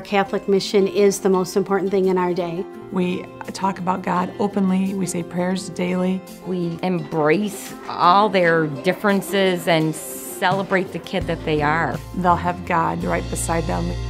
our Catholic mission is the most important thing in our day. We talk about God openly, we say prayers daily. We embrace all their differences and celebrate the kid that they are. They'll have God right beside them.